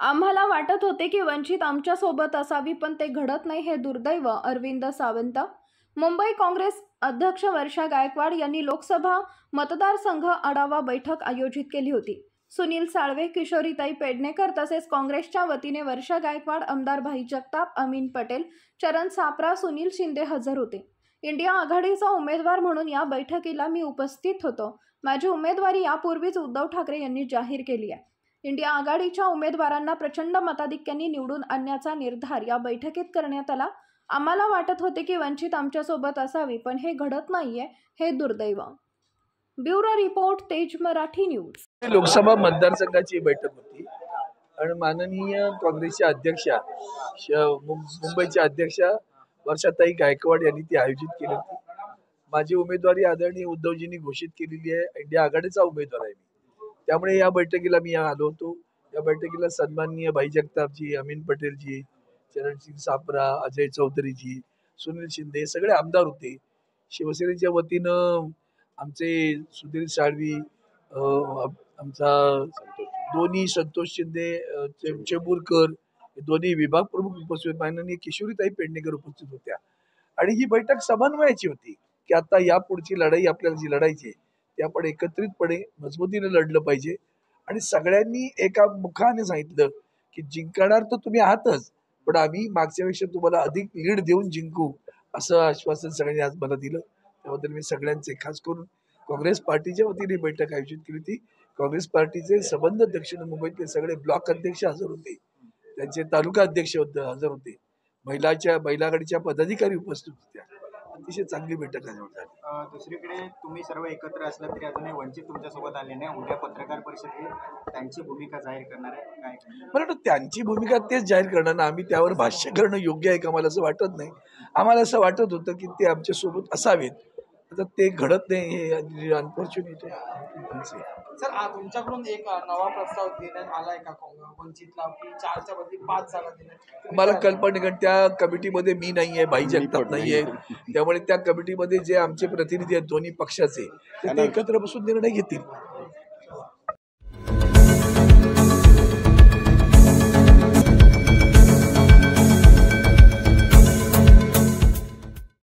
आम्हाला वाटत होते की वंचित आमच्यासोबत असावी पण ते घडत नाही हे दुर्दैव अरविंद सावंत. मुंबई काँग्रेस अध्यक्ष वर्षा गायकवाड यांनी लोकसभा मतदारसंघ आढावा बैठक आयोजित केली होती. सुनील साळवे किशोरीताई पेडणेकर तसेच काँग्रेसच्या वतीने वर्षा गायकवाड आमदार भाई जगताप अमीन पटेल चरण सापरा सुनील शिंदे हजर होते. इंडिया आघाडीचा उमेदवार म्हणून या बैठकीला मी उपस्थित होतो. माझी उमेदवारी यापूर्वीच उद्धव ठाकरे यांनी जाहीर केली आहे. इंडिया आघाडीच्या उमेदवारांना प्रचंड मताधिक्यांनी निवडून आणण्याचा निर्धार या बैठकीत करण्यात आला. आम्हाला वाटत होते की वंचित आमच्यासोबत असावी पण हे घडत नाहीये हे दुर्दैव. ब्युरो रिपोर्ट तेज मराठी न्यूज. लोकसभा मतदारसंघाची बैठक होती. आणि माननीय काँग्रेसच्या अध्यक्षा मुंबईच्या अध्यक्षा वर्षाताई गायकवाड यांनी ती आयोजित केली होती. माझी उमेदवारी आदरणीय उद्धवजींनी घोषित केलेली आहे इंडिया आघाडीचा उमेदवार आहे मी. त्यामुळे या बैठकीला मी आलो होतो. या बैठकीला सन्माननीय भाई जगतापजी अमीन पटेलजी चरणसिंग सापरा अजय चौधरीजी सुनील शिंदे हे सगळे आमदार होते. शिवसेनेच्या वतीनं आमचे सुधीर साळवी आमचा दोन्ही संतोष शिंदे चेंबूरकर हे दोन्ही विभाग प्रमुख उपस्थित माननीय किशोरीताई पेडणेकर उपस्थित होत्या. आणि ही बैठक समन्वयाची होती की आता या पुढची लढाई आपल्याला जी लढायची आहे ती आपण एकत्रितपणे मजबूतीने लढलं पाहिजे. आणि सगळ्यांनी एका मुखाने सांगितलं की जिंकणार तर तुम्ही आहातच पण आम्ही मागच्या पेक्षा तुम्हाला अधिक लीड देऊन जिंकू असं आश्वासन सगळ्यांनी आज मला दिलं. त्याबद्दल मी सगळ्यांचे खास करून काँग्रेस पार्टीच्या वतीने बैठक आयोजित केली होती. काँग्रेस पार्टीचे संबंध दक्षिण मुंबईतले सगळे ब्लॉक अध्यक्ष हजर होते. त्यांचे तालुका अध्यक्ष हजर होते. महिलाच्या महिला पदाधिकारी उपस्थित होत्या. अतिशय चांगली बैठक झाली दुसरीकडे तुम्ही सर्व एकत्र असला तरी अजूनही वंचित तुमच्यासोबत आले नाही. उद्या पत्रकार परिषदेत त्यांची भूमिका जाहीर करणार आहे. काय मला वाटतं त्यांची भूमिका तेच जाहीर करणार ना. आम्ही त्यावर भाष्य करणं योग्य आहे का? मला असं वाटत नाही. आम्हाला असं वाटत होतं की ते आमच्यासोबत असावेत. आता ते घडत नाही हे अनफॉर्च्युनेट आहे. सर आ- तुमच्याकडून एक अ, नवा प्रस्ताव देण्यात आलाय का काँग्रेस वंचितला? की चारच्या बदली पाच जागा देण्यात मला कल्पना नाही कारण त्या कमिटीमध्ये मी नाही आहे भाई जगताप नाही आहे. त्यामुळे त्या कमिटीमध्ये जे आमचे प्रतिनिधी आहेत दोन्ही पक्षाचे ते ते एकत्र बसून निर्णय घेतील.